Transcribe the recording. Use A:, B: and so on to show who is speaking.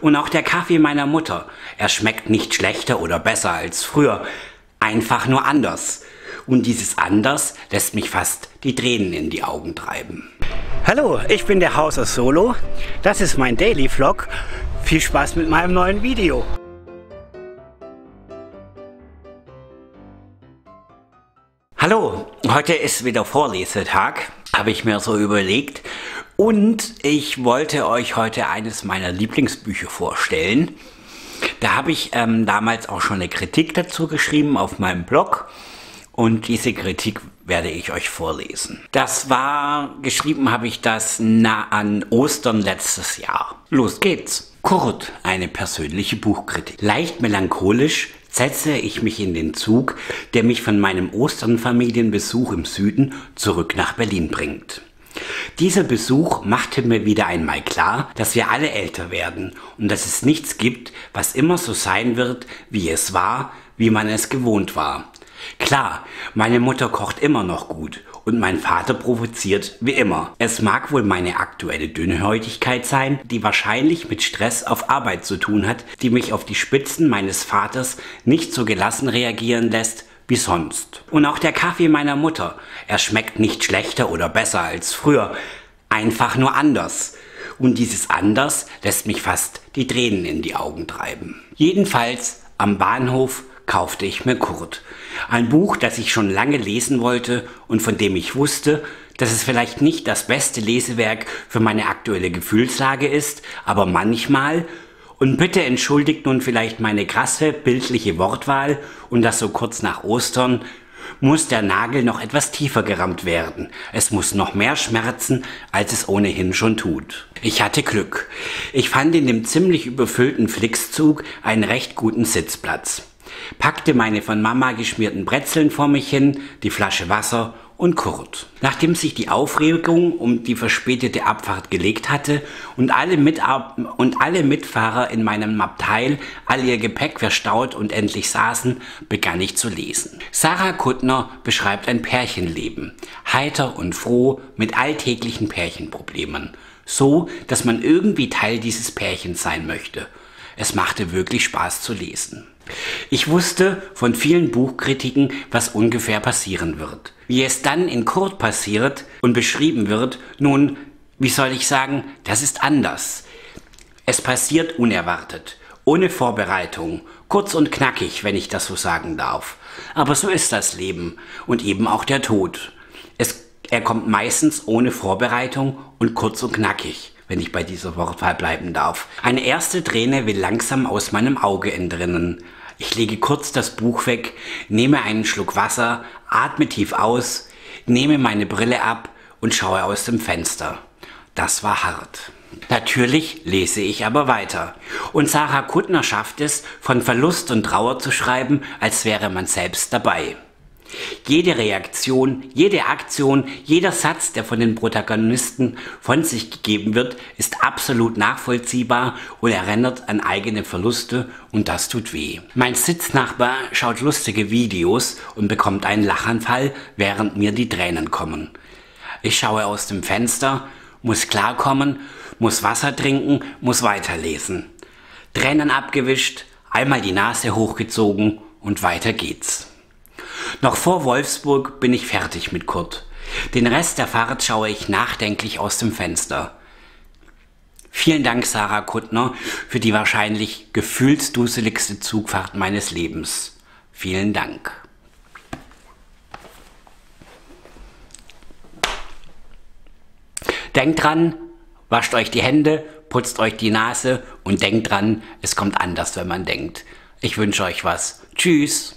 A: Und auch der Kaffee meiner Mutter. Er schmeckt nicht schlechter oder besser als früher. Einfach nur anders. Und dieses anders lässt mich fast die Tränen in die Augen treiben.
B: Hallo, ich bin der Hauser Solo. Das ist mein Daily Vlog. Viel Spaß mit meinem neuen Video.
A: Hallo, heute ist wieder Vorlesetag, habe ich mir so überlegt. Und ich wollte euch heute eines meiner Lieblingsbücher vorstellen. Da habe ich ähm, damals auch schon eine Kritik dazu geschrieben auf meinem Blog. Und diese Kritik werde ich euch vorlesen. Das war, geschrieben habe ich das nah an Ostern letztes Jahr. Los geht's. Kurt, eine persönliche Buchkritik. Leicht melancholisch setze ich mich in den Zug, der mich von meinem Osternfamilienbesuch im Süden zurück nach Berlin bringt. Dieser Besuch machte mir wieder einmal klar, dass wir alle älter werden und dass es nichts gibt, was immer so sein wird, wie es war, wie man es gewohnt war. Klar, meine Mutter kocht immer noch gut und mein Vater provoziert wie immer. Es mag wohl meine aktuelle Dünnhäutigkeit sein, die wahrscheinlich mit Stress auf Arbeit zu tun hat, die mich auf die Spitzen meines Vaters nicht so gelassen reagieren lässt wie sonst. Und auch der Kaffee meiner Mutter, er schmeckt nicht schlechter oder besser als früher, einfach nur anders. Und dieses anders lässt mich fast die Tränen in die Augen treiben. Jedenfalls am Bahnhof kaufte ich mir Kurt. Ein Buch, das ich schon lange lesen wollte und von dem ich wusste, dass es vielleicht nicht das beste Lesewerk für meine aktuelle Gefühlslage ist, aber manchmal, und bitte entschuldigt nun vielleicht meine krasse bildliche Wortwahl und das so kurz nach Ostern, muss der Nagel noch etwas tiefer gerammt werden. Es muss noch mehr schmerzen, als es ohnehin schon tut. Ich hatte Glück. Ich fand in dem ziemlich überfüllten Flixzug einen recht guten Sitzplatz packte meine von Mama geschmierten Brezeln vor mich hin, die Flasche Wasser und Kurt. Nachdem sich die Aufregung um die verspätete Abfahrt gelegt hatte und alle, Mitab und alle Mitfahrer in meinem Abteil all ihr Gepäck verstaut und endlich saßen, begann ich zu lesen. Sarah Kuttner beschreibt ein Pärchenleben, heiter und froh mit alltäglichen Pärchenproblemen. So, dass man irgendwie Teil dieses Pärchens sein möchte. Es machte wirklich Spaß zu lesen. Ich wusste von vielen Buchkritiken, was ungefähr passieren wird. Wie es dann in Kurt passiert und beschrieben wird, nun, wie soll ich sagen, das ist anders. Es passiert unerwartet, ohne Vorbereitung, kurz und knackig, wenn ich das so sagen darf. Aber so ist das Leben und eben auch der Tod. Es, er kommt meistens ohne Vorbereitung und kurz und knackig wenn ich bei dieser Wortwahl bleiben darf. Eine erste Träne will langsam aus meinem Auge entrinnen. Ich lege kurz das Buch weg, nehme einen Schluck Wasser, atme tief aus, nehme meine Brille ab und schaue aus dem Fenster. Das war hart. Natürlich lese ich aber weiter. Und Sarah Kuttner schafft es, von Verlust und Trauer zu schreiben, als wäre man selbst dabei. Jede Reaktion, jede Aktion, jeder Satz, der von den Protagonisten von sich gegeben wird, ist absolut nachvollziehbar und erinnert an eigene Verluste und das tut weh. Mein Sitznachbar schaut lustige Videos und bekommt einen Lachanfall, während mir die Tränen kommen. Ich schaue aus dem Fenster, muss klarkommen, muss Wasser trinken, muss weiterlesen. Tränen abgewischt, einmal die Nase hochgezogen und weiter geht's. Noch vor Wolfsburg bin ich fertig mit Kurt. Den Rest der Fahrt schaue ich nachdenklich aus dem Fenster. Vielen Dank, Sarah Kuttner, für die wahrscheinlich gefühlsduseligste Zugfahrt meines Lebens. Vielen Dank. Denkt dran, wascht euch die Hände, putzt euch die Nase und denkt dran, es kommt anders, wenn man denkt. Ich wünsche euch was. Tschüss.